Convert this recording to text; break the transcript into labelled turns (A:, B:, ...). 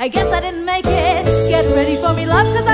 A: I guess I didn't make it. Get ready for me, love, cause I